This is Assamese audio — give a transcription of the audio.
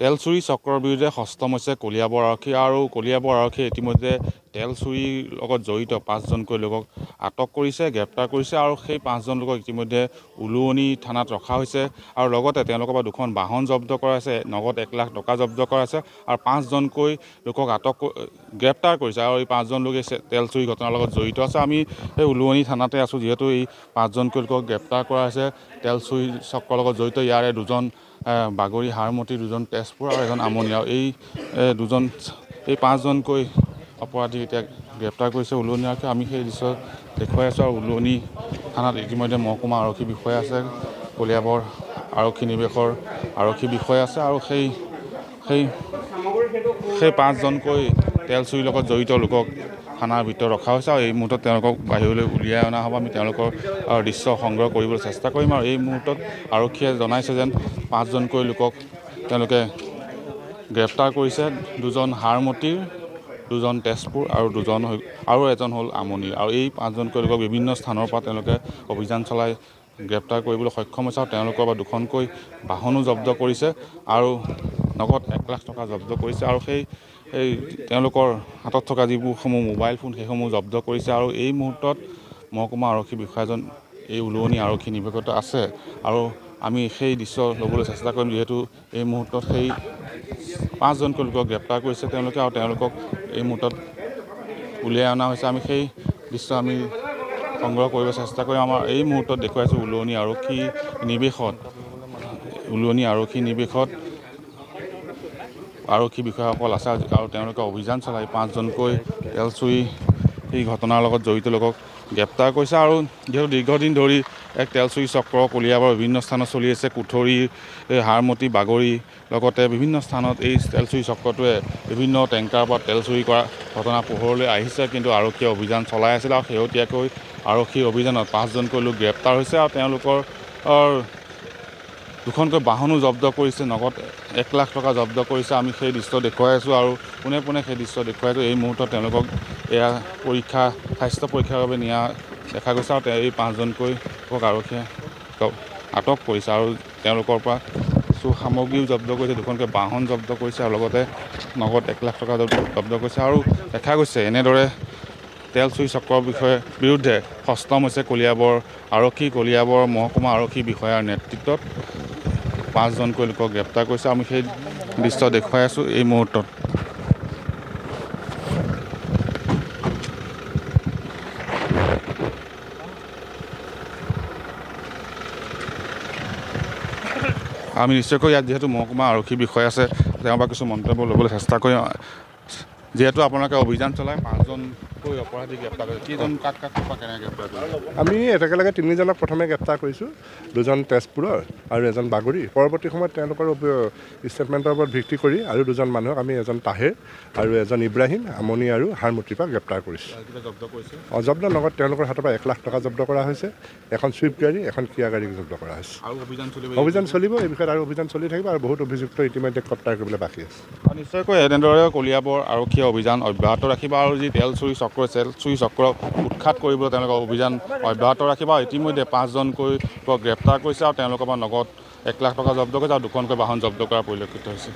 তেল চুৰি চক্ৰৰ বিৰুদ্ধে সষ্টম হৈছে কলিয়াবৰ আৰক্ষী আৰু কলিয়াবৰ আৰক্ষীয়ে ইতিমধ্যে তেল চুৰিৰ লগত জড়িত। পাঁচজনকৈ লোকক আটক কৰিছে গ্ৰেপ্তাৰ কৰিছে আৰু সেই পাঁচজন লোকক ইতিমধ্যে উলুৱনি থানাত ৰখা হৈছে আৰু লগতে তেওঁলোকৰ পৰা দুখন বাহন জব্দ কৰা হৈছে নগদ এক লাখ টকা জব্দ কৰা হৈছে আৰু পাঁচজনকৈ লোকক আটক গ্ৰেপ্তাৰ কৰিছে আৰু এই পাঁচজন লোকে তেল চুৰি ঘটনাৰ লগত জড়িত আছে। আমি এই উলুৱনি থানাতে আছোঁ যিহেতু এই পাঁচজনকৈ লোকক গ্ৰেপ্তাৰ কৰা হৈছে তেল চুৰি চক্ৰৰ লগত জড়িত। ইয়াৰে দুজন বাগৰি হাৰমতি দুজন তেজপুৰ আৰু এজন আমনি আৰু এই দুজন এই পাঁচজনকৈ অপৰাধী এতিয়া গ্ৰেপ্তাৰ কৰিছে। উলনি আৰক্ষী আমি সেই দৃশ্য দেখুৱাই আছোঁ আৰু উলনি থানাত ইতিমধ্যে মহকুমা আৰক্ষী বিষয়া আছে কলিয়াবৰ আৰক্ষী নিৱেশৰ আৰক্ষী বিষয়া আছে আৰু সেই সেই সেই পাঁচজনকৈ তেল চুৰিৰ লগত জড়িত লোকক থানাৰ ভিতৰত ৰখা হৈছে আৰু এই মুহূৰ্তত তেওঁলোকক বাহিৰলৈ উলিয়াই অনা হ'ব। আমি তেওঁলোকৰ দৃশ্য সংগ্ৰহ কৰিবলৈ চেষ্টা কৰিম আৰু এই মুহূৰ্তত আৰক্ষীয়ে জনাইছে যেন পাঁচজনকৈ লোকক তেওঁলোকে গ্ৰেপ্তাৰ কৰিছে। দুজন হাৰমতিৰ দুজন তেজপুৰ আৰু দুজন আৰু এজন হ'ল আমনিৰ। আৰু এই পাঁচজনকৈ লোকক বিভিন্ন স্থানৰ পৰা তেওঁলোকে অভিযান চলাই গ্ৰেপ্তাৰ কৰিবলৈ সক্ষম হৈছে আৰু তেওঁলোকৰ পৰা দুখনকৈ বাহনো জব্দ কৰিছে আৰু নগদ এক লাখ টকা জব্দ কৰিছে। আৰু সেই এই তেওঁলোকৰ হাতত থকা যিবোৰসমূহ মোবাইল ফোন সেইসমূহ জব্দ কৰিছে আৰু এই মুহূৰ্তত মহকুমা আৰক্ষী বিষয়াজন এই উলুৱনি আৰক্ষী নিৱেশত আছে আৰু আমি সেই দৃশ্য ল'বলৈ চেষ্টা কৰিম যিহেতু এই মুহূৰ্তত সেই পাঁচজনকৈ লোকক গ্ৰেপ্তাৰ কৰিছে তেওঁলোকে আৰু তেওঁলোকক এই মুহূৰ্তত উলিয়াই অনা হৈছে। আমি সেই দৃশ্য আমি সংগ্ৰহ কৰিব চেষ্টা কৰিম। আমাৰ এই মুহূৰ্তত দেখুৱাইছোঁ উলুৱনি আৰক্ষী নিৱেশত উলুৱনি আৰক্ষী নিৱেশত আৰক্ষী বিষয়াসকল আছে আৰু তেওঁলোকে অভিযান চলাই পাঁচজনকৈ তেল চুৰি এই ঘটনাৰ লগত জড়িত লোকক গ্ৰেপ্তাৰ কৰিছে আৰু যিহেতু দীৰ্ঘদিন ধৰি এক তেল চুৰি চক্ৰ কলিয়াবৰ বিভিন্ন স্থানত চলি আছে কুঠৰি হাৰমতি বাগৰি লগতে বিভিন্ন স্থানত এই তেল চুৰি চক্ৰটোৱে বিভিন্ন টেংকাৰৰ পৰা তেল চুৰি কৰা ঘটনা পোহৰলৈ আহিছে কিন্তু আৰক্ষীয়ে অভিযান চলাই আছিল আৰু শেহতীয়াকৈ আৰক্ষীৰ অভিযানত পাঁচজনকৈ লোক গ্ৰেপ্তাৰ হৈছে আৰু তেওঁলোকৰ দুখনকৈ বাহনো জব্দ কৰিছে নগদ এক লাখ টকা জব্দ কৰিছে আমি সেই দৃশ্য দেখুৱাই আছোঁ আৰু পোনে পোনে সেই দৃশ্য দেখুৱাই আছোঁ। এই মুহূৰ্তত তেওঁলোকক এয়া পৰীক্ষা স্বাস্থ্য পৰীক্ষাৰ বাবে নিয়া দেখা গৈছে আৰু এই পাঁচজনকৈ আৰক্ষীয়ে আটক কৰিছে আৰু তেওঁলোকৰ পৰা কিছু সামগ্ৰীও জব্দ কৰিছে দুখনকৈ বাহন জব্দ কৰিছে আৰু লগতে নগদ এক লাখ টকা জব্দ কৰিছে আৰু দেখা গৈছে এনেদৰে তেল চুৰি চক্ৰৰ বিষয়ে বিৰুদ্ধে সষ্টম হৈছে কলিয়াবৰ আৰক্ষী। কলিয়াবৰ মহকুমা আৰক্ষী বিষয়াৰ নেতৃত্বত পাঁচজনকৈ লোকক গ্ৰেপ্তাৰ কৰিছে। আমি সেই দৃশ্য দেখুৱাই আছোঁ এই মুহূৰ্তত। আমি নিশ্চয়কৈ ইয়াত যিহেতু মহকুমা আৰক্ষী বিষয়া আছে তেওঁৰ পৰা কিছু মন্তব্য ল'বলৈ চেষ্টা কৰিম। যিহেতু আপোনালোকে অভিযান চলাই অপৰাধী গ্ৰেপ্তাৰ কৰিছে। কেইজন কাক কাক পৰা কেনেকৈ গ্ৰেপ্তাৰ কৰিছে? আমি একেলগে তিনিজনক প্ৰথমে গ্ৰেপ্তাৰ কৰিছোঁ দুজন তেজপুৰৰ আৰু এজন বাগৰি। পৰৱৰ্তী সময়ত তেওঁলোকৰ ষ্টেটমেণ্টৰ ওপৰত ভিত্তি কৰি আৰু দুজন মানুহক আমি এজন তাহেৰ আৰু এজন ইব্ৰাহিম আমনি আৰু হাৰমতিৰ পৰা গ্ৰেপ্তাৰ কৰিছোঁ। কিবা জব্দ নগদ তেওঁলোকৰ হাতৰ পৰা এক লাখ টকা জব্দ কৰা হৈছে। এখন চুইফ্ট গাড়ী এখন কিয়া গাড়ী জব্দ কৰা হৈছে। অভিযান চলিব অভিযান চলিব এই বিষয়ত আৰু অভিযান চলি থাকিব আৰু বহুত অভিযুক্ত ইতিমধ্যে গ্ৰেপ্তাৰ কৰিবলৈ বাকী আছে। নিশ্চয়কৈ এনেদৰে কলিয়াবৰ আৰক্ষীয়ে অভিযান অব্যাহত ৰাখিব আৰু যি তেল চুৰি চক্ৰ তেল চুৰি চক্ৰ উৎখাত কৰিবলৈ তেওঁলোকে অভিযান অব্যাহত ৰাখিব আৰু ইতিমধ্যে পাঁচজনকৈ গ্ৰেপ্তাৰ কৰিছে আৰু তেওঁলোকৰ পৰা নগদ এক লাখ টকা জব্দ কৰিছে আৰু দুখনকৈ বাহন জব্দ কৰা পৰিলক্ষিত হৈছে।